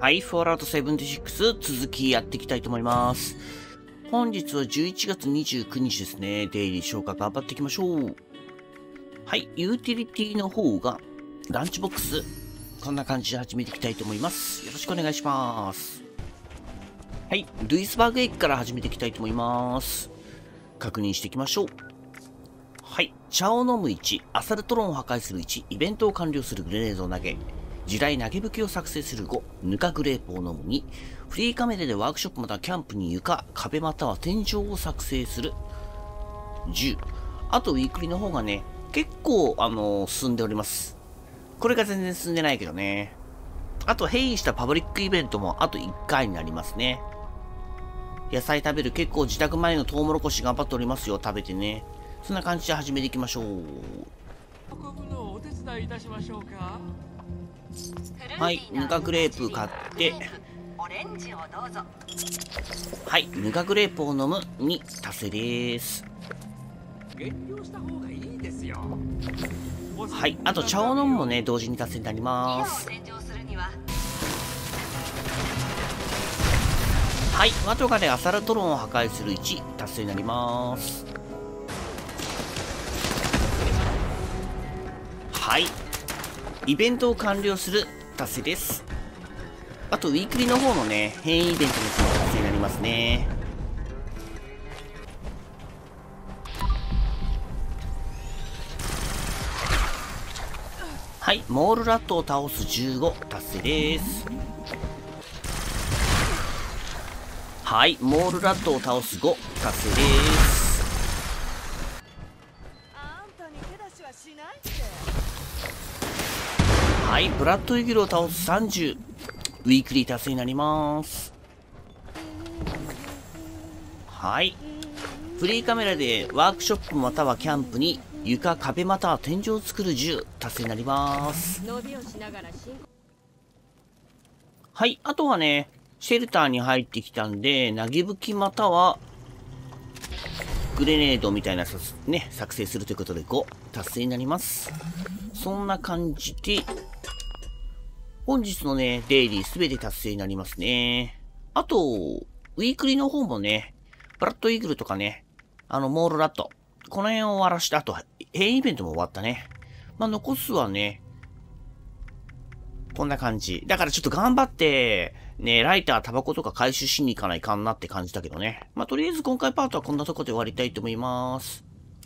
はい、フォールアウト76続きやっていきたいと思います。本日は11月29日ですね。デイリー消化頑張っていきましょう。はい、ユーティリティの方がランチボックス。こんな感じで始めていきたいと思います。よろしくお願いします。はい、ルイスバーグ駅から始めていきたいと思います。確認していきましょう。はい。茶を飲む1、アサルトロンを破壊する1、イベントを完了するグレネードを投げ、地雷投げ武器を作成する5、ぬかグレープを飲む2、フリーカメラでワークショップまたはキャンプに床、壁または天井を作成する10。あとウィークリーの方がね、結構、あのー、進んでおります。これが全然進んでないけどね。あと、変異したパブリックイベントもあと1回になりますね。野菜食べる結構自宅前のトウモロコシ頑張っておりますよ。食べてね。そんな感じで始めていきましょう。お手伝いいたしましょうかはい、ぬかグレープ買って、はい、ぬかグレープを飲むに達成です。はい、あと茶を飲むもね、同時に達成になります。はい、マトガでアサルトロンを破壊する1達成になります。はいイベントを完了する達成です。あとウィークリーの方のね変異イベントの達成になりますね。はいモールラットを倒す15達成です。はいモールラットを倒す5達成です。はい、ブラッドイーグルを倒す30。ウィークリー達成になります。はい。フリーカメラでワークショップまたはキャンプに床、壁または天井を作る10達成になります。はい。あとはね、シェルターに入ってきたんで、投げ吹きまたはグレネードみたいなね、作成するということで5達成になります。そんな感じで、本日のね、デイリーすべて達成になりますね。あと、ウィークリーの方もね、ブラッドイーグルとかね、あの、モールラット。この辺を終わらして、あと、変イベントも終わったね。まあ、残すはね、こんな感じ。だからちょっと頑張って、ね、ライター、タバコとか回収しに行かないかんなって感じだけどね。まあ、とりあえず今回パートはこんなとこで終わりたいと思います。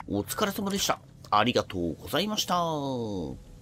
お疲れ様でした。ありがとうございました。